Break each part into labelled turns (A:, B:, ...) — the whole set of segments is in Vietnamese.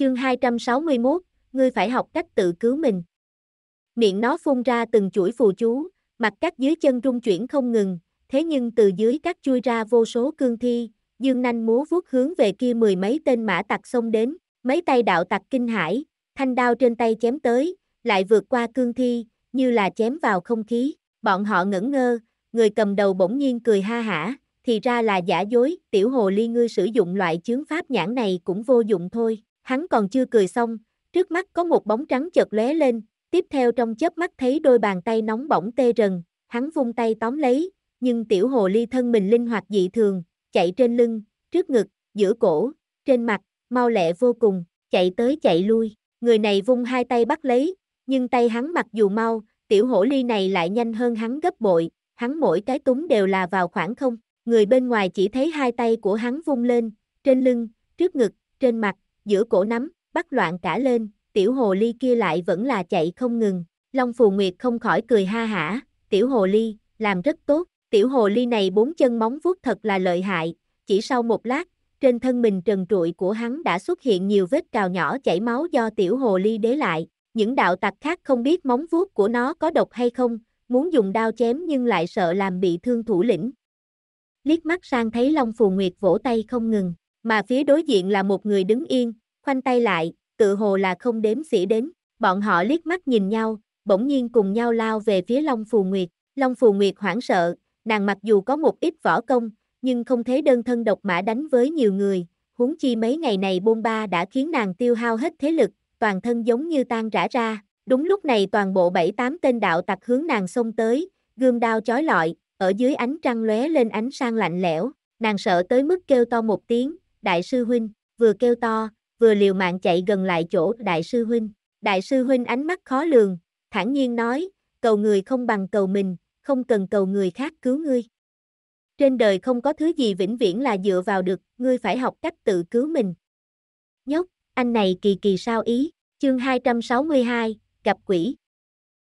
A: Chương 261, ngươi phải học cách tự cứu mình. Miệng nó phun ra từng chuỗi phù chú, mặt cắt dưới chân rung chuyển không ngừng, thế nhưng từ dưới cắt chui ra vô số cương thi, dương nanh múa vuốt hướng về kia mười mấy tên mã tặc xông đến, mấy tay đạo tặc kinh hãi, thanh đao trên tay chém tới, lại vượt qua cương thi, như là chém vào không khí, bọn họ ngẩn ngơ, người cầm đầu bỗng nhiên cười ha hả, thì ra là giả dối, tiểu hồ ly ngươi sử dụng loại chướng pháp nhãn này cũng vô dụng thôi, hắn còn chưa cười xong, trước mắt có một bóng trắng chợt lóe lên, tiếp theo trong chớp mắt thấy đôi bàn tay nóng bỏng tê rần, hắn vung tay tóm lấy, nhưng tiểu hồ ly thân mình linh hoạt dị thường, chạy trên lưng, trước ngực, giữa cổ, trên mặt, mau lẹ vô cùng, chạy tới chạy lui, người này vung hai tay bắt lấy, nhưng tay hắn mặc dù mau, tiểu hổ ly này lại nhanh hơn hắn gấp bội, hắn mỗi cái túng đều là vào khoảng không, người bên ngoài chỉ thấy hai tay của hắn vung lên, trên lưng, trước ngực, trên mặt, giữa cổ nắm, bắt loạn cả lên, tiểu hồ ly kia lại vẫn là chạy không ngừng, Long Phù Nguyệt không khỏi cười ha hả, tiểu hồ ly, làm rất tốt, tiểu hồ ly này bốn chân móng vuốt thật là lợi hại, chỉ sau một lát, trên thân mình trần trụi của hắn đã xuất hiện nhiều vết cào nhỏ chảy máu do tiểu hồ ly đế lại, những đạo tặc khác không biết móng vuốt của nó có độc hay không, muốn dùng đao chém nhưng lại sợ làm bị thương thủ lĩnh. Liếc mắt sang thấy Long Phù Nguyệt vỗ tay không ngừng, mà phía đối diện là một người đứng yên, khoanh tay lại, tự hồ là không đếm xỉa đến, bọn họ liếc mắt nhìn nhau, bỗng nhiên cùng nhau lao về phía Long Phù Nguyệt, Long Phù Nguyệt hoảng sợ, nàng mặc dù có một ít võ công, nhưng không thấy đơn thân độc mã đánh với nhiều người, huống chi mấy ngày này bôn ba đã khiến nàng tiêu hao hết thế lực, toàn thân giống như tan rã ra. Đúng lúc này toàn bộ bảy tám tên đạo tặc hướng nàng xông tới, gươm đao chói lọi, ở dưới ánh trăng lóe lên ánh sang lạnh lẽo, nàng sợ tới mức kêu to một tiếng, đại sư huynh, vừa kêu to, vừa liều mạng chạy gần lại chỗ đại sư huynh. Đại sư huynh ánh mắt khó lường, thản nhiên nói, cầu người không bằng cầu mình, không cần cầu người khác cứu ngươi. Trên đời không có thứ gì vĩnh viễn là dựa vào được, ngươi phải học cách tự cứu mình. Nhóc, anh này kỳ kỳ sao ý, chương 262, gặp quỷ.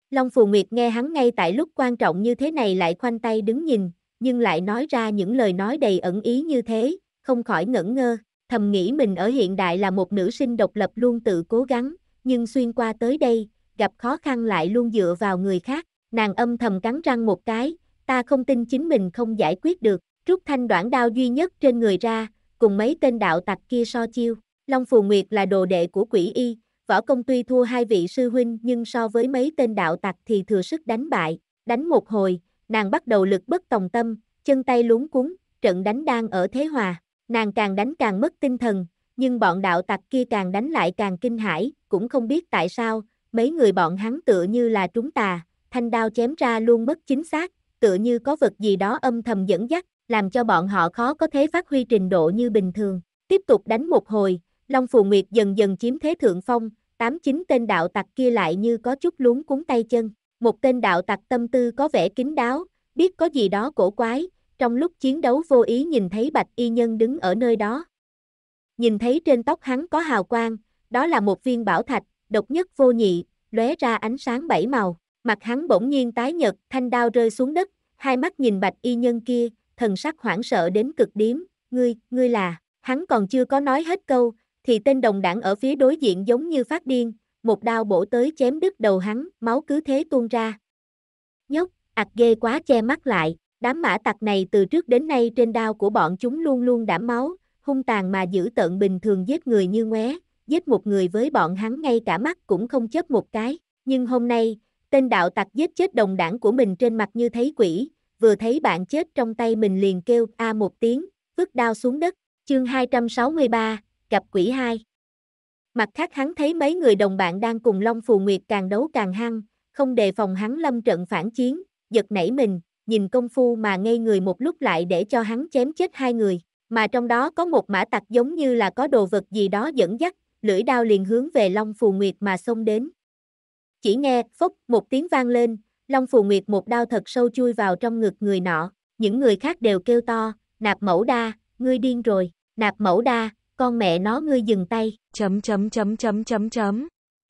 A: Long Phù Nguyệt nghe hắn ngay tại lúc quan trọng như thế này lại khoanh tay đứng nhìn, nhưng lại nói ra những lời nói đầy ẩn ý như thế, không khỏi ngẩn ngơ, thầm nghĩ mình ở hiện đại là một nữ sinh độc lập luôn tự cố gắng, nhưng xuyên qua tới đây, gặp khó khăn lại luôn dựa vào người khác, nàng âm thầm cắn răng một cái, ta không tin chính mình không giải quyết được, rút thanh đoạn đao duy nhất trên người ra, cùng mấy tên đạo tặc kia so chiêu. Long Phù Nguyệt là đồ đệ của quỷ y, võ công tuy thua hai vị sư huynh nhưng so với mấy tên đạo tặc thì thừa sức đánh bại, đánh một hồi, nàng bắt đầu lực bất tòng tâm, chân tay lúng cuốn, trận đánh đang ở thế hòa, nàng càng đánh càng mất tinh thần, nhưng bọn đạo tặc kia càng đánh lại càng kinh hãi, cũng không biết tại sao, mấy người bọn hắn tựa như là trúng tà, thanh đao chém ra luôn mất chính xác, tựa như có vật gì đó âm thầm dẫn dắt, làm cho bọn họ khó có thể phát huy trình độ như bình thường. Tiếp tục đánh một hồi, Long Phù Nguyệt dần dần chiếm thế thượng phong, tám chín tên đạo tặc kia lại như có chút luống cuốn tay chân. Một tên đạo tặc tâm tư có vẻ kín đáo, biết có gì đó cổ quái, trong lúc chiến đấu vô ý nhìn thấy bạch y nhân đứng ở nơi đó. Nhìn thấy trên tóc hắn có hào quang, đó là một viên bảo thạch, độc nhất vô nhị, lóe ra ánh sáng bảy màu. Mặt hắn bỗng nhiên tái nhợt, thanh đao rơi xuống đất, hai mắt nhìn bạch y nhân kia, thần sắc hoảng sợ đến cực điếm, ngươi, ngươi là, hắn còn chưa có nói hết câu, thì tên đồng đảng ở phía đối diện giống như phát điên, một đao bổ tới chém đứt đầu hắn, máu cứ thế tuôn ra. Nhóc, ạc ghê quá che mắt lại, đám mã tặc này từ trước đến nay trên đao của bọn chúng luôn luôn đảm máu, hung tàn mà giữ tận bình thường giết người như ngoé, giết một người với bọn hắn ngay cả mắt cũng không chớp một cái, nhưng hôm nay, tên đạo tặc giết chết đồng đảng của mình trên mặt như thấy quỷ, vừa thấy bạn chết trong tay mình liền kêu a một tiếng, vứt đao xuống đất, chương 263, gặp quỷ hai. Mặt khác hắn thấy mấy người đồng bạn đang cùng Long Phù Nguyệt càng đấu càng hăng, không đề phòng hắn lâm trận phản chiến, giật nảy mình, nhìn công phu mà ngây người một lúc lại để cho hắn chém chết hai người, mà trong đó có một mã tặc giống như là có đồ vật gì đó dẫn dắt, lưỡi đao liền hướng về Long Phù Nguyệt mà xông đến. Chỉ nghe, phốc, một tiếng vang lên, Long Phù Nguyệt một đao thật sâu chui vào trong ngực người nọ, những người khác đều kêu to, nạp mẫu đa, ngươi điên rồi, nạp mẫu đa, con mẹ nó ngươi dừng tay, chấm chấm chấm chấm chấm chấm.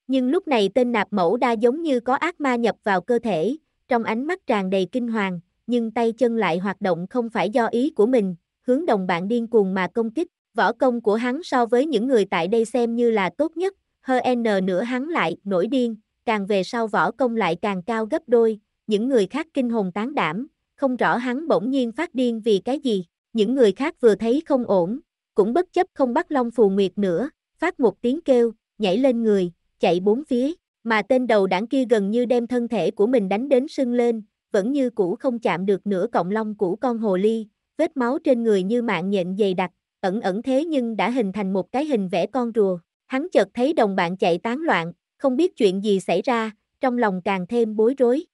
A: Nhưng lúc này tên nạp mẫu đa giống như có ác ma nhập vào cơ thể, trong ánh mắt tràn đầy kinh hoàng, nhưng tay chân lại hoạt động không phải do ý của mình, hướng đồng bạn điên cuồng mà công kích, Võ công của hắn so với những người tại đây xem như là tốt nhất, hơn n nữa hắn lại nổi điên, càng về sau võ công lại càng cao gấp đôi, những người khác kinh hồn tán đảm, không rõ hắn bỗng nhiên phát điên vì cái gì, những người khác vừa thấy không ổn, cũng bất chấp không bắt Long Phù Nguyệt nữa, phát một tiếng kêu, nhảy lên người, chạy bốn phía, mà tên đầu đảng kia gần như đem thân thể của mình đánh đến sưng lên, vẫn như cũ không chạm được nửa cọng lông của con hồ ly, vết máu trên người như mạng nhện dày đặc, ẩn ẩn thế nhưng đã hình thành một cái hình vẽ con rùa. Hắn chợt thấy đồng bạn chạy tán loạn, không biết chuyện gì xảy ra, trong lòng càng thêm bối rối.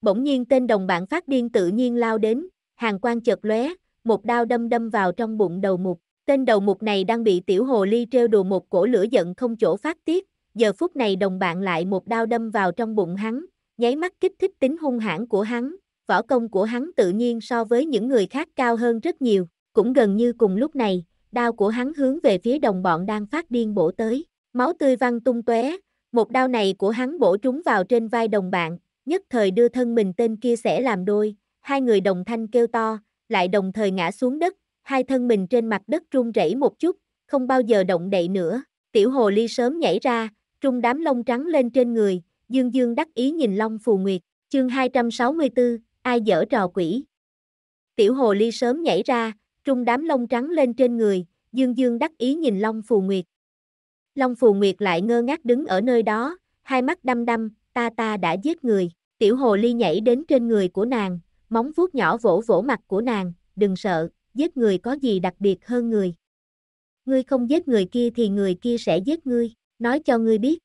A: Bỗng nhiên tên đồng bạn phát điên tự nhiên lao đến, hàng quan chợt lóe, một đao đâm đâm vào trong bụng đầu mục. Tên đầu mục này đang bị tiểu hồ ly trêu đùa một cổ lửa giận không chỗ phát tiết, giờ phút này đồng bạn lại một đao đâm vào trong bụng hắn, nháy mắt kích thích tính hung hãn của hắn, võ công của hắn tự nhiên so với những người khác cao hơn rất nhiều, cũng gần như cùng lúc này, đao của hắn hướng về phía đồng bọn đang phát điên bổ tới, máu tươi văng tung tóe, một đao này của hắn bổ trúng vào trên vai đồng bạn, nhất thời đưa thân mình tên kia sẽ làm đôi, hai người đồng thanh kêu to, lại đồng thời ngã xuống đất, hai thân mình trên mặt đất run rẩy một chút, không bao giờ động đậy nữa. Tiểu hồ ly sớm nhảy ra, trung đám lông trắng lên trên người, dương dương đắc ý nhìn Long Phù Nguyệt, chương 264, ai dở trò quỷ. Tiểu hồ ly sớm nhảy ra, trung đám lông trắng lên trên người, dương dương đắc ý nhìn Long Phù Nguyệt. Long Phù Nguyệt lại ngơ ngác đứng ở nơi đó, hai mắt đăm đăm, ta ta đã giết người, tiểu hồ ly nhảy đến trên người của nàng, móng vuốt nhỏ vỗ vỗ mặt của nàng, đừng sợ, giết người có gì đặc biệt hơn người. Ngươi không giết người kia thì người kia sẽ giết ngươi, nói cho ngươi biết.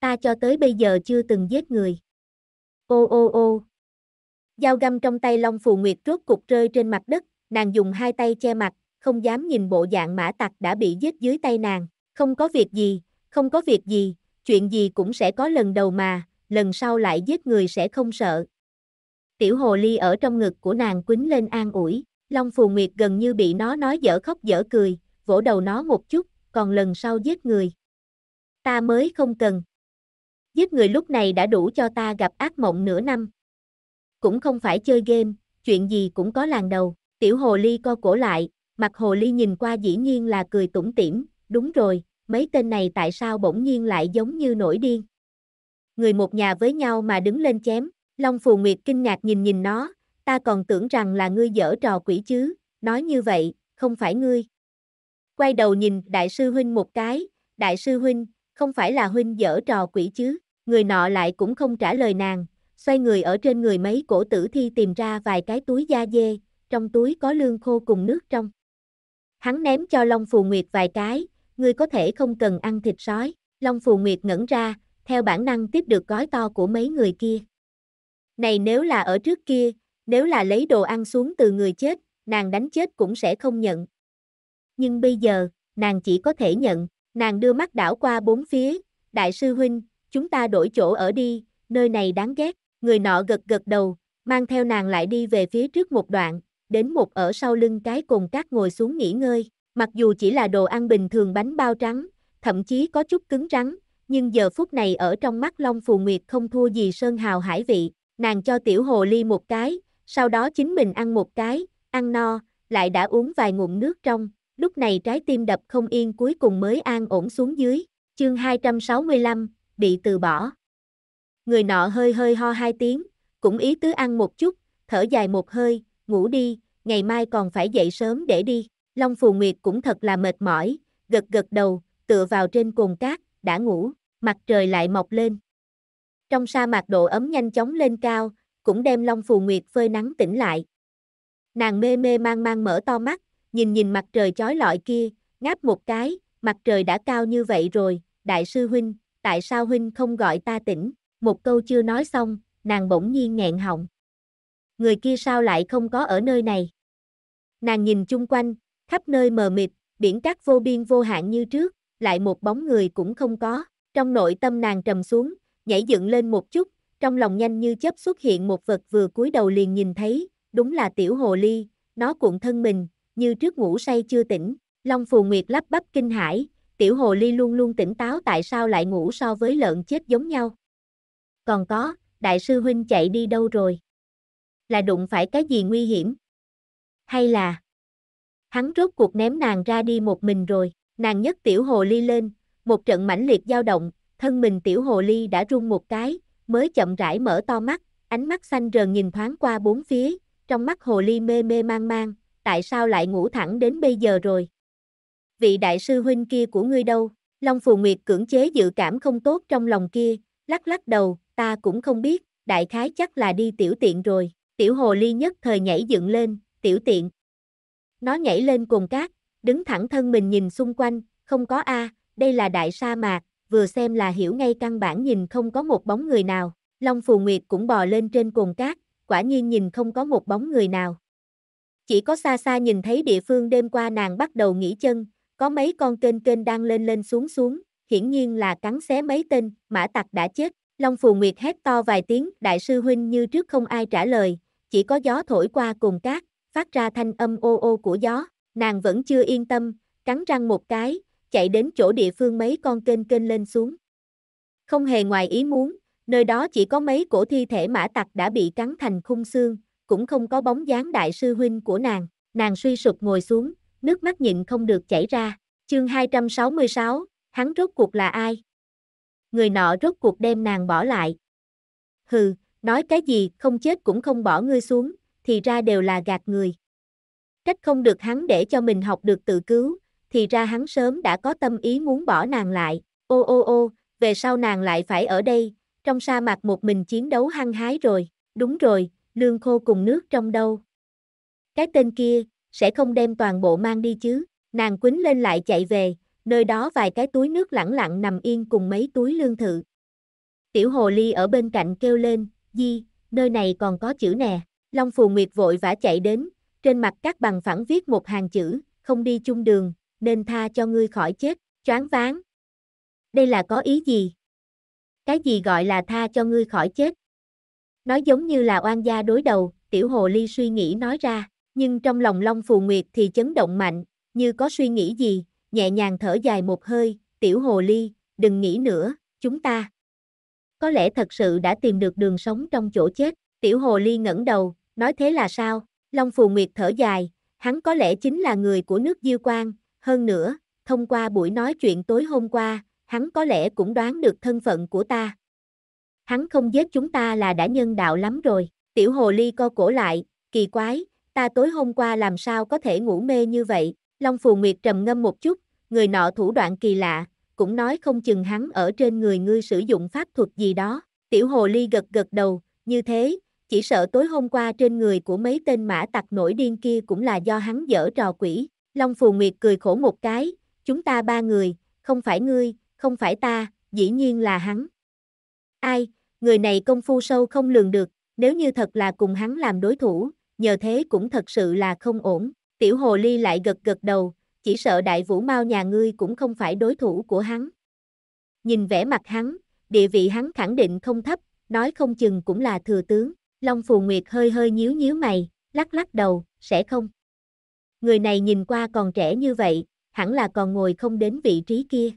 A: Ta cho tới bây giờ chưa từng giết người. Ô ô ô. Dao găm trong tay Long Phù Nguyệt rốt cục rơi trên mặt đất, nàng dùng hai tay che mặt, không dám nhìn bộ dạng mã tặc đã bị giết dưới tay nàng. Không có việc gì, không có việc gì, chuyện gì cũng sẽ có lần đầu mà, lần sau lại giết người sẽ không sợ. Tiểu hồ ly ở trong ngực của nàng quýnh lên an ủi, Long Phù Nguyệt gần như bị nó nói dở khóc dở cười, vỗ đầu nó một chút, còn lần sau giết người. Ta mới không cần. Giết người lúc này đã đủ cho ta gặp ác mộng nửa năm. Cũng không phải chơi game, chuyện gì cũng có làng đầu. Tiểu hồ ly co cổ lại, mặt hồ ly nhìn qua dĩ nhiên là cười tủm tỉm, đúng rồi, mấy tên này tại sao bỗng nhiên lại giống như nổi điên. Người một nhà với nhau mà đứng lên chém, Long Phù Nguyệt kinh ngạc nhìn nhìn nó, ta còn tưởng rằng là ngươi dở trò quỷ chứ, nói như vậy, không phải ngươi. Quay đầu nhìn đại sư huynh một cái, đại sư huynh, không phải là huynh dở trò quỷ chứ, người nọ lại cũng không trả lời nàng, xoay người ở trên người mấy cổ tử thi tìm ra vài cái túi da dê, trong túi có lương khô cùng nước trong. Hắn ném cho Long Phù Nguyệt vài cái, ngươi có thể không cần ăn thịt sói, Long Phù Nguyệt ngẩn ra, theo bản năng tiếp được gói to của mấy người kia. Này nếu là ở trước kia, nếu là lấy đồ ăn xuống từ người chết, nàng đánh chết cũng sẽ không nhận. Nhưng bây giờ, nàng chỉ có thể nhận, nàng đưa mắt đảo qua bốn phía, đại sư huynh, chúng ta đổi chỗ ở đi, nơi này đáng ghét, người nọ gật gật đầu, mang theo nàng lại đi về phía trước một đoạn, đến một ở sau lưng cái cùng các ngồi xuống nghỉ ngơi, mặc dù chỉ là đồ ăn bình thường bánh bao trắng, thậm chí có chút cứng rắn, nhưng giờ phút này ở trong mắt Long Phù Nguyệt không thua gì sơn hào hải vị, nàng cho tiểu hồ ly một cái, sau đó chính mình ăn một cái, ăn no, lại đã uống vài ngụm nước trong, lúc này trái tim đập không yên cuối cùng mới an ổn xuống dưới, chương 265, bị từ bỏ. Người nọ hơi hơi ho hai tiếng, cũng ý tứ ăn một chút, thở dài một hơi, ngủ đi, ngày mai còn phải dậy sớm để đi. Long Phù Nguyệt cũng thật là mệt mỏi, gật gật đầu, tựa vào trên cồn cát, đã ngủ, mặt trời lại mọc lên. Trong sa mạc độ ấm nhanh chóng lên cao, cũng đem Long Phù Nguyệt phơi nắng tỉnh lại. Nàng mê mê mang mang mở to mắt, nhìn nhìn mặt trời chói lọi kia, ngáp một cái, mặt trời đã cao như vậy rồi, đại sư huynh, tại sao huynh không gọi ta tỉnh? Một câu chưa nói xong, nàng bỗng nhiên nghẹn họng. Người kia sao lại không có ở nơi này? Nàng nhìn chung quanh, khắp nơi mờ mịt, biển cát vô biên vô hạn như trước, lại một bóng người cũng không có. Trong nội tâm nàng trầm xuống, nhảy dựng lên một chút, trong lòng nhanh như chớp xuất hiện một vật vừa cúi đầu liền nhìn thấy, đúng là tiểu hồ ly, nó cuộn thân mình, như trước ngủ say chưa tỉnh. Long Phù Nguyệt lắp bắp kinh hãi, tiểu hồ ly luôn luôn tỉnh táo tại sao lại ngủ so với lợn chết giống nhau. Còn có, đại sư huynh chạy đi đâu rồi? Là đụng phải cái gì nguy hiểm? Hay là hắn rốt cuộc ném nàng ra đi một mình rồi, nàng nhấc tiểu hồ ly lên, một trận mãnh liệt dao động, thân mình tiểu hồ ly đã rung một cái, mới chậm rãi mở to mắt, ánh mắt xanh rờn nhìn thoáng qua bốn phía, trong mắt hồ ly mê mê mang mang, tại sao lại ngủ thẳng đến bây giờ rồi? Vị đại sư huynh kia của ngươi đâu? Long Phù Nguyệt cưỡng chế dự cảm không tốt trong lòng kia, lắc lắc đầu, ta cũng không biết, đại khái chắc là đi tiểu tiện rồi. Tiểu hồ ly nhất thời nhảy dựng lên, tiểu tiện. Nó nhảy lên cồn cát, đứng thẳng thân mình nhìn xung quanh, không có A, đây là đại sa mạc, vừa xem là hiểu ngay căn bản nhìn không có một bóng người nào. Long Phù Nguyệt cũng bò lên trên cồn cát, quả nhiên nhìn không có một bóng người nào. Chỉ có xa xa nhìn thấy địa phương đêm qua nàng bắt đầu nghỉ chân, có mấy con kênh kênh đang lên lên xuống xuống, hiển nhiên là cắn xé mấy tên, mã tặc đã chết. Long Phù Nguyệt hét to vài tiếng, đại sư huynh như trước không ai trả lời, chỉ có gió thổi qua cùng cát, phát ra thanh âm ô ô của gió, nàng vẫn chưa yên tâm, cắn răng một cái, chạy đến chỗ địa phương mấy con kênh kênh lên xuống. Không hề ngoài ý muốn, nơi đó chỉ có mấy cổ thi thể mã tặc đã bị cắn thành khung xương, cũng không có bóng dáng đại sư huynh của nàng, nàng suy sụp ngồi xuống, nước mắt nhịn không được chảy ra. Chương 266, hắn rốt cuộc là ai? Người nọ rốt cuộc đem nàng bỏ lại. Hừ, nói cái gì, không chết cũng không bỏ ngươi xuống, thì ra đều là gạt người. Trách không được hắn để cho mình học được tự cứu, thì ra hắn sớm đã có tâm ý muốn bỏ nàng lại. Ô ô ô, về sau nàng lại phải ở đây, trong sa mạc một mình chiến đấu hăng hái rồi. Đúng rồi, lương khô cùng nước trong đâu. Cái tên kia, sẽ không đem toàn bộ mang đi chứ. Nàng quýnh lên lại chạy về, nơi đó vài cái túi nước lẳng lặng nằm yên cùng mấy túi lương thự. Tiểu hồ ly ở bên cạnh kêu lên, di, nơi này còn có chữ nè. Long Phù Nguyệt vội vã chạy đến, trên mặt các bằng phẳng viết một hàng chữ, không đi chung đường, nên tha cho ngươi khỏi chết, choáng váng. Đây là có ý gì? Cái gì gọi là tha cho ngươi khỏi chết? Nói giống như là oan gia đối đầu, tiểu hồ ly suy nghĩ nói ra, nhưng trong lòng Long Phù Nguyệt thì chấn động mạnh, như có suy nghĩ gì, nhẹ nhàng thở dài một hơi, tiểu hồ ly, đừng nghĩ nữa, chúng ta. Có lẽ thật sự đã tìm được đường sống trong chỗ chết, tiểu hồ ly ngẩng đầu, nói thế là sao, Long Phù Nguyệt thở dài, hắn có lẽ chính là người của nước Diêu Quang, hơn nữa, thông qua buổi nói chuyện tối hôm qua, hắn có lẽ cũng đoán được thân phận của ta. Hắn không giết chúng ta là đã nhân đạo lắm rồi, tiểu hồ ly co cổ lại, kỳ quái, ta tối hôm qua làm sao có thể ngủ mê như vậy, Long Phù Nguyệt trầm ngâm một chút, người nọ thủ đoạn kỳ lạ, cũng nói không chừng hắn ở trên người ngươi sử dụng pháp thuật gì đó, tiểu hồ ly gật gật đầu, như thế, chỉ sợ tối hôm qua trên người của mấy tên mã tặc nổi điên kia cũng là do hắn dở trò quỷ, Long Phù Nguyệt cười khổ một cái, chúng ta ba người, không phải ngươi, không phải ta, dĩ nhiên là hắn. Ai, người này công phu sâu không lường được, nếu như thật là cùng hắn làm đối thủ, nhờ thế cũng thật sự là không ổn. Tiểu hồ ly lại gật gật đầu, chỉ sợ đại vũ mau nhà ngươi cũng không phải đối thủ của hắn. Nhìn vẻ mặt hắn, địa vị hắn khẳng định không thấp, nói không chừng cũng là thừa tướng. Long Phù Nguyệt hơi hơi nhíu nhíu mày, lắc lắc đầu, sẽ không. Người này nhìn qua còn trẻ như vậy, hẳn là còn ngồi không đến vị trí kia.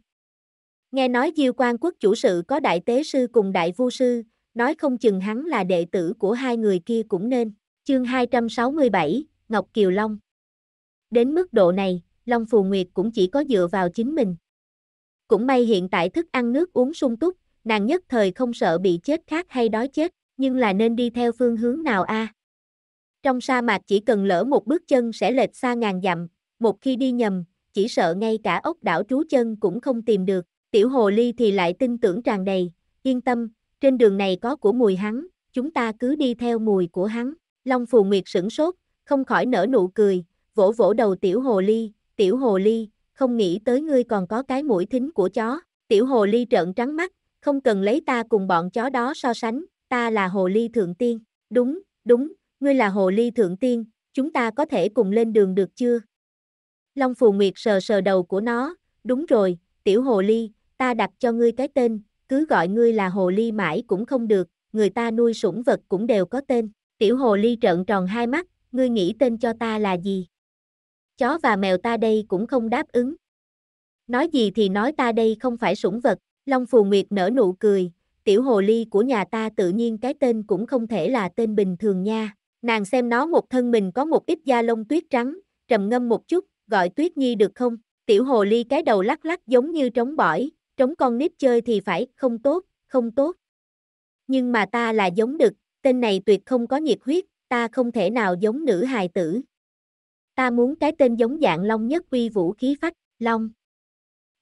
A: Nghe nói Diêu quan quốc chủ sự có đại tế sư cùng đại vu sư, nói không chừng hắn là đệ tử của hai người kia cũng nên. Chương 267, Ngọc Kiều Long Đến mức độ này, Long Phù Nguyệt cũng chỉ có dựa vào chính mình. Cũng may hiện tại thức ăn nước uống sung túc, nàng nhất thời không sợ bị chết khát hay đói chết, nhưng là nên đi theo phương hướng nào a? Trong sa mạc chỉ cần lỡ một bước chân sẽ lệch xa ngàn dặm, một khi đi nhầm, chỉ sợ ngay cả ốc đảo trú chân cũng không tìm được. Tiểu hồ ly thì lại tin tưởng tràn đầy, yên tâm, trên đường này có của mùi hắn, chúng ta cứ đi theo mùi của hắn. Long Phù Nguyệt sửng sốt, không khỏi nở nụ cười, vỗ vỗ đầu tiểu hồ ly, tiểu hồ ly, không nghĩ tới ngươi còn có cái mũi thính của chó. Tiểu hồ ly trợn trắng mắt, không cần lấy ta cùng bọn chó đó so sánh, ta là hồ ly thượng tiên. Đúng, đúng, ngươi là hồ ly thượng tiên, chúng ta có thể cùng lên đường được chưa? Long Phù Nguyệt sờ sờ đầu của nó, đúng rồi, tiểu hồ ly, ta đặt cho ngươi cái tên, cứ gọi ngươi là hồ ly mãi cũng không được, người ta nuôi sủng vật cũng đều có tên. Tiểu hồ ly trợn tròn hai mắt, ngươi nghĩ tên cho ta là gì? Chó và mèo ta đây cũng không đáp ứng. Nói gì thì nói ta đây không phải sủng vật, Long Phù Nguyệt nở nụ cười, tiểu hồ ly của nhà ta tự nhiên cái tên cũng không thể là tên bình thường nha. Nàng xem nó một thân mình có một ít da lông tuyết trắng, trầm ngâm một chút, gọi Tuyết Nhi được không? Tiểu hồ ly cái đầu lắc lắc giống như trống bỏi, trống con nít chơi thì phải, không tốt, không tốt. Nhưng mà ta là giống đực, tên này tuyệt không có nhiệt huyết, ta không thể nào giống nữ hài tử. Ta muốn cái tên giống dạng Long nhất uy vũ khí phách, Long.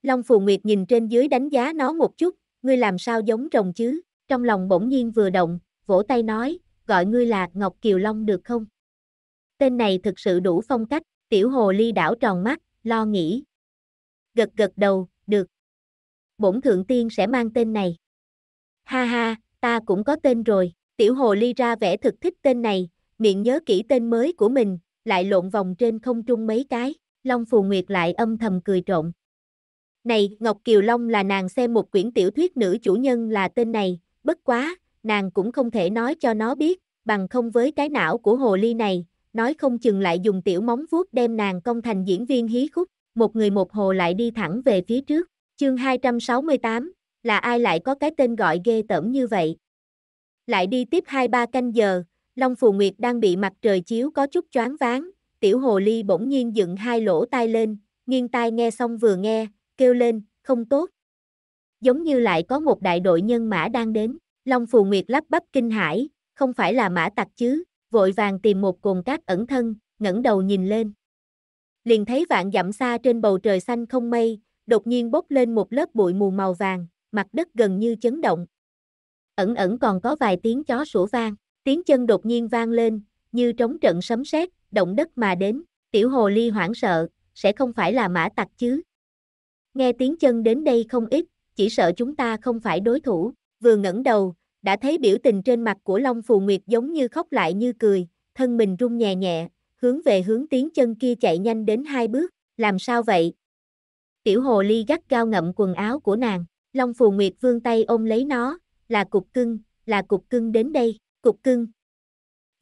A: Long Phù Nguyệt nhìn trên dưới đánh giá nó một chút, ngươi làm sao giống rồng chứ, trong lòng bỗng nhiên vừa động, vỗ tay nói, gọi ngươi là Ngọc Kiều Long được không? Tên này thực sự đủ phong cách, tiểu hồ ly đảo tròn mắt, lo nghĩ. Gật gật đầu, được. Bổn thượng tiên sẽ mang tên này. Ha ha, ta cũng có tên rồi, tiểu hồ ly ra vẻ thực thích tên này, miệng nhớ kỹ tên mới của mình, lại lộn vòng trên không trung mấy cái, Long Phù Nguyệt lại âm thầm cười trộn. Này, Ngọc Kiều Long là nàng xem một quyển tiểu thuyết nữ chủ nhân là tên này, bất quá, nàng cũng không thể nói cho nó biết, bằng không với cái não của hồ ly này, nói không chừng lại dùng tiểu móng vuốt đem nàng công thành diễn viên hí khúc, một người một hồ lại đi thẳng về phía trước, chương 268, là ai lại có cái tên gọi ghê tởm như vậy? Lại đi tiếp 2-3 canh giờ, Long Phù Nguyệt đang bị mặt trời chiếu có chút choáng váng, tiểu hồ ly bỗng nhiên dựng hai lỗ tai lên, nghiêng tai nghe xong vừa nghe, kêu lên, không tốt. Giống như lại có một đại đội nhân mã đang đến, Long Phù Nguyệt lắp bắp kinh hãi, không phải là mã tặc chứ, vội vàng tìm một cồn cát ẩn thân, ngẩng đầu nhìn lên. Liền thấy vạn dặm xa trên bầu trời xanh không mây, đột nhiên bốc lên một lớp bụi mù màu vàng, mặt đất gần như chấn động. Ẩn ẩn còn có vài tiếng chó sủa vang, tiếng chân đột nhiên vang lên, như trống trận sấm sét, động đất mà đến, tiểu hồ ly hoảng sợ, sẽ không phải là mã tặc chứ. Nghe tiếng chân đến đây không ít, chỉ sợ chúng ta không phải đối thủ, vừa ngẩng đầu, đã thấy biểu tình trên mặt của Long Phù Nguyệt giống như khóc lại như cười, thân mình rung nhẹ nhẹ, hướng về hướng tiếng chân kia chạy nhanh đến hai bước, làm sao vậy? Tiểu hồ ly gắt gao ngậm quần áo của nàng, Long Phù Nguyệt vương tay ôm lấy nó, là cục cưng, là cục cưng đến đây, cục cưng.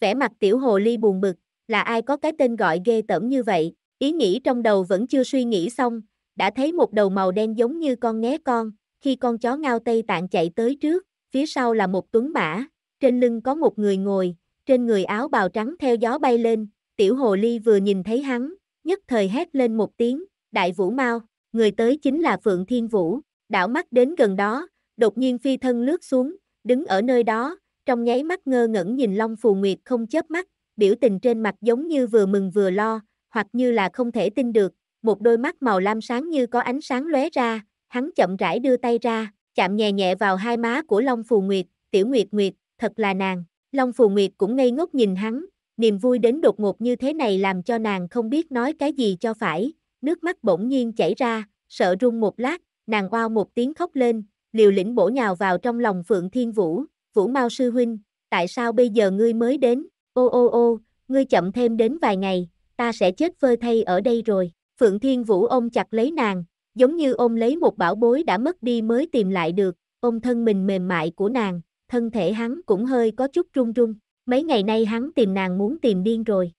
A: Vẻ mặt tiểu hồ ly buồn bực, là ai có cái tên gọi ghê tởm như vậy, ý nghĩ trong đầu vẫn chưa suy nghĩ xong, đã thấy một đầu màu đen giống như con nghé con, khi con chó ngao Tây Tạng chạy tới trước, phía sau là một tuấn mã, trên lưng có một người ngồi, trên người áo bào trắng theo gió bay lên, tiểu hồ ly vừa nhìn thấy hắn, nhất thời hét lên một tiếng, đại vũ mau, người tới chính là Phượng Thiên Vũ, đảo mắt đến gần đó, đột nhiên phi thân lướt xuống, đứng ở nơi đó, trong nháy mắt ngơ ngẩn nhìn Long Phù Nguyệt không chớp mắt, biểu tình trên mặt giống như vừa mừng vừa lo, hoặc như là không thể tin được, một đôi mắt màu lam sáng như có ánh sáng lóe ra, hắn chậm rãi đưa tay ra, chạm nhẹ nhẹ vào hai má của Long Phù Nguyệt, tiểu Nguyệt Nguyệt, thật là nàng. Long Phù Nguyệt cũng ngây ngốc nhìn hắn, niềm vui đến đột ngột như thế này làm cho nàng không biết nói cái gì cho phải, nước mắt bỗng nhiên chảy ra, sợ run một lát, nàng oao một tiếng khóc lên, liều lĩnh bổ nhào vào trong lòng Phượng Thiên Vũ, Vũ Mao sư huynh, tại sao bây giờ ngươi mới đến, ô ô ô, ngươi chậm thêm đến vài ngày, ta sẽ chết phơi thay ở đây rồi, Phượng Thiên Vũ ôm chặt lấy nàng, giống như ôm lấy một bảo bối đã mất đi mới tìm lại được, ôm thân mình mềm mại của nàng, thân thể hắn cũng hơi có chút run run, mấy ngày nay hắn tìm nàng muốn tìm điên rồi.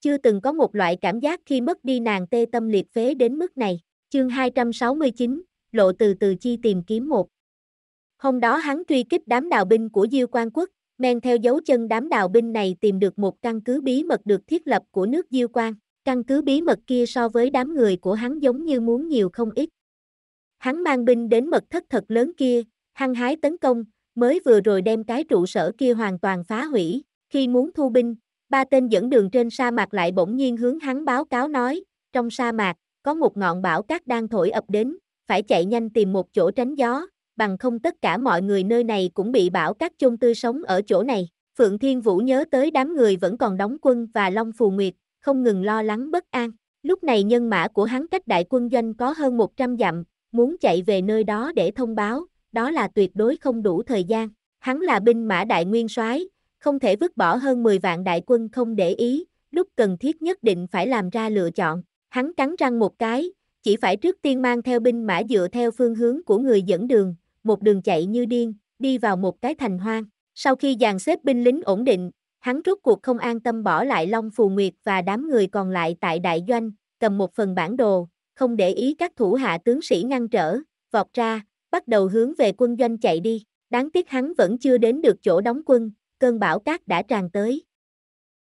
A: Chưa từng có một loại cảm giác khi mất đi nàng tê tâm liệt phế đến mức này, chương 269, lộ từ từ chi tìm kiếm một. Hôm đó hắn truy kích đám đào binh của Diêu Quan Quốc, men theo dấu chân đám đào binh này tìm được một căn cứ bí mật được thiết lập của nước Diêu Quan. Căn cứ bí mật kia so với đám người của hắn giống như muốn nhiều không ít. Hắn mang binh đến mật thất thật lớn kia, hăng hái tấn công, mới vừa rồi đem cái trụ sở kia hoàn toàn phá hủy. Khi muốn thu binh, ba tên dẫn đường trên sa mạc lại bỗng nhiên hướng hắn báo cáo nói, trong sa mạc, có một ngọn bão cát đang thổi ập đến, phải chạy nhanh tìm một chỗ tránh gió, bằng không tất cả mọi người nơi này cũng bị bão cát chôn tươi sống ở chỗ này. Phượng Thiên Vũ nhớ tới đám người vẫn còn đóng quân và Long Phù Nguyệt, không ngừng lo lắng bất an. Lúc này nhân mã của hắn cách đại quân doanh có hơn 100 dặm, muốn chạy về nơi đó để thông báo, đó là tuyệt đối không đủ thời gian. Hắn là binh mã đại nguyên soái, không thể vứt bỏ hơn 10 vạn đại quân không để ý, lúc cần thiết nhất định phải làm ra lựa chọn. Hắn cắn răng một cái, chỉ phải trước tiên mang theo binh mã dựa theo phương hướng của người dẫn đường, một đường chạy như điên, đi vào một cái thành hoang. Sau khi dàn xếp binh lính ổn định, hắn rút cuộc không an tâm bỏ lại Long Phù Nguyệt và đám người còn lại tại đại doanh, cầm một phần bản đồ, không để ý các thủ hạ tướng sĩ ngăn trở, vọt ra, bắt đầu hướng về quân doanh chạy đi. Đáng tiếc hắn vẫn chưa đến được chỗ đóng quân, cơn bão cát đã tràn tới.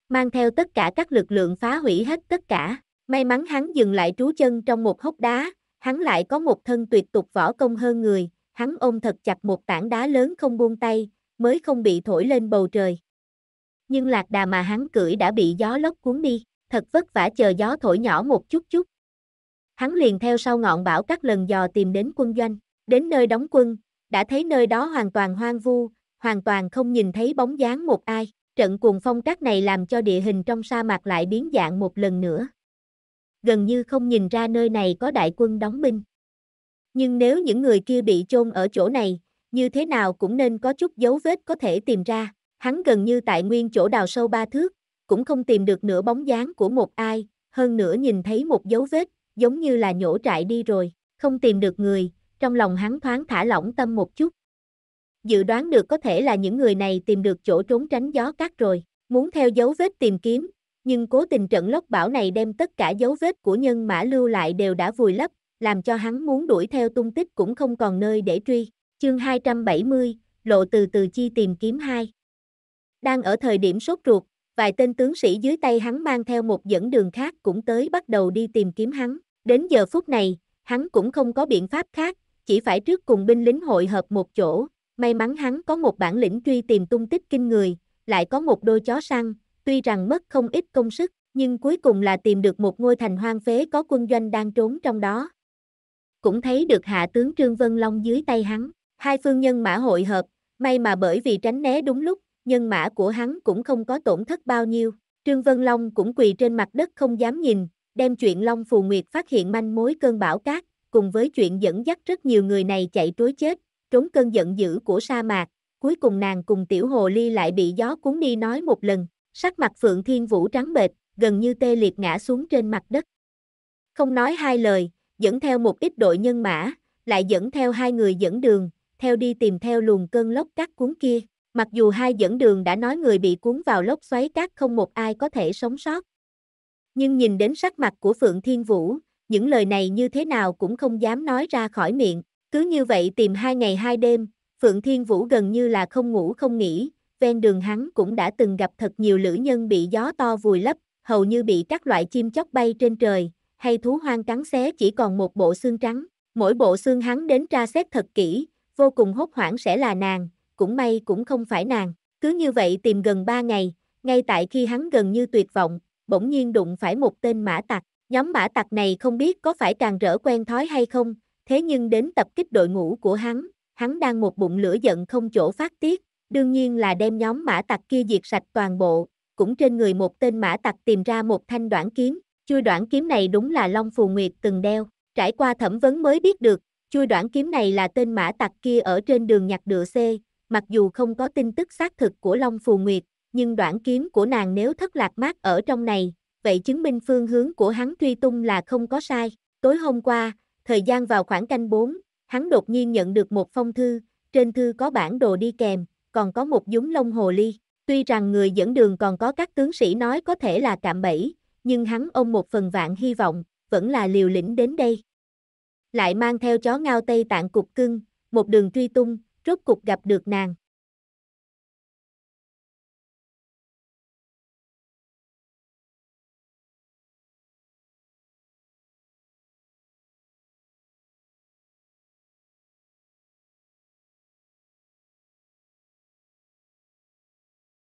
A: mang theo tất cả các lực lượng phá hủy hết tất cả. May mắn hắn dừng lại trú chân trong một hốc đá, hắn lại có một thân tuyệt tục võ công hơn người, hắn ôm thật chặt một tảng đá lớn không buông tay, mới không bị thổi lên bầu trời. Nhưng lạc đà mà hắn cưỡi đã bị gió lốc cuốn đi, thật vất vả chờ gió thổi nhỏ một chút chút. Hắn liền theo sau ngọn bão các lần dò tìm đến quân doanh, đến nơi đóng quân, đã thấy nơi đó hoàn toàn hoang vu, hoàn toàn không nhìn thấy bóng dáng một ai. Trận cuồng phong cát này làm cho địa hình trong sa mạc lại biến dạng một lần nữa. Gần như không nhìn ra nơi này có đại quân đóng binh. Nhưng nếu những người kia bị chôn ở chỗ này, như thế nào cũng nên có chút dấu vết có thể tìm ra. Hắn gần như tại nguyên chỗ đào sâu ba thước, cũng không tìm được nửa bóng dáng của một ai, hơn nữa nhìn thấy một dấu vết, giống như là nhổ trại đi rồi, không tìm được người, trong lòng hắn thoáng thả lỏng tâm một chút. Dự đoán được có thể là những người này tìm được chỗ trốn tránh gió cát rồi, muốn theo dấu vết tìm kiếm, nhưng cố tình trận lốc bão này đem tất cả dấu vết của nhân mã lưu lại đều đã vùi lấp, làm cho hắn muốn đuổi theo tung tích cũng không còn nơi để truy. Chương 270, lộ từ từ chi tìm kiếm hai. Đang ở thời điểm sốt ruột, vài tên tướng sĩ dưới tay hắn mang theo một dẫn đường khác cũng tới bắt đầu đi tìm kiếm hắn. Đến giờ phút này, hắn cũng không có biện pháp khác, chỉ phải trước cùng binh lính hội hợp một chỗ. May mắn hắn có một bản lĩnh truy tìm tung tích kinh người, lại có một đôi chó săn, tuy rằng mất không ít công sức, nhưng cuối cùng là tìm được một ngôi thành hoang phế có quân doanh đang trốn trong đó. Cũng thấy được hạ tướng Trương Vân Long dưới tay hắn, hai phương nhân mã hội hợp, may mà bởi vì tránh né đúng lúc, nhân mã của hắn cũng không có tổn thất bao nhiêu. Trương Vân Long cũng quỳ trên mặt đất không dám nhìn, đem chuyện Long Phù Nguyệt phát hiện manh mối cơn bão cát, cùng với chuyện dẫn dắt rất nhiều người này chạy trối chết, trốn cơn giận dữ của sa mạc, cuối cùng nàng cùng tiểu hồ ly lại bị gió cuốn đi nói một lần, sắc mặt Phượng Thiên Vũ trắng bệch, gần như tê liệt ngã xuống trên mặt đất. Không nói hai lời, dẫn theo một ít đội nhân mã, lại dẫn theo hai người dẫn đường, theo đi tìm theo luồng cơn lốc cát cuốn kia. Mặc dù hai dẫn đường đã nói người bị cuốn vào lốc xoáy cát không một ai có thể sống sót. Nhưng nhìn đến sắc mặt của Phượng Thiên Vũ, những lời này như thế nào cũng không dám nói ra khỏi miệng. Cứ như vậy tìm hai ngày hai đêm, Phượng Thiên Vũ gần như là không ngủ không nghỉ, ven đường hắn cũng đã từng gặp thật nhiều lữ nhân bị gió to vùi lấp, hầu như bị các loại chim chóc bay trên trời, hay thú hoang cắn xé chỉ còn một bộ xương trắng. Mỗi bộ xương hắn đến tra xét thật kỹ, vô cùng hốt hoảng sẽ là nàng, cũng may cũng không phải nàng. Cứ như vậy tìm gần ba ngày, ngay tại khi hắn gần như tuyệt vọng, bỗng nhiên đụng phải một tên mã tặc. Nhóm mã tặc này không biết có phải càng rỡ quen thói hay không, thế nhưng đến tập kích đội ngũ của hắn, hắn đang một bụng lửa giận không chỗ phát tiết, đương nhiên là đem nhóm mã tặc kia diệt sạch toàn bộ, cũng trên người một tên mã tặc tìm ra một thanh đoạn kiếm, chui đoạn kiếm này đúng là Long Phù Nguyệt từng đeo, trải qua thẩm vấn mới biết được, chui đoạn kiếm này là tên mã tặc kia ở trên đường nhặt đựa C, mặc dù không có tin tức xác thực của Long Phù Nguyệt, nhưng đoạn kiếm của nàng nếu thất lạc mát ở trong này, vậy chứng minh phương hướng của hắn truy tung là không có sai. Tối hôm qua, thời gian vào khoảng canh 4, hắn đột nhiên nhận được một phong thư, trên thư có bản đồ đi kèm, còn có một dúng lông hồ ly. Tuy rằng người dẫn đường còn có các tướng sĩ nói có thể là cạm bẫy, nhưng hắn ôm một phần vạn hy vọng, vẫn là liều lĩnh đến đây. Lại mang theo chó ngao Tây Tạng cục cưng, một đường truy tung, rốt cục gặp được nàng.